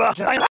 But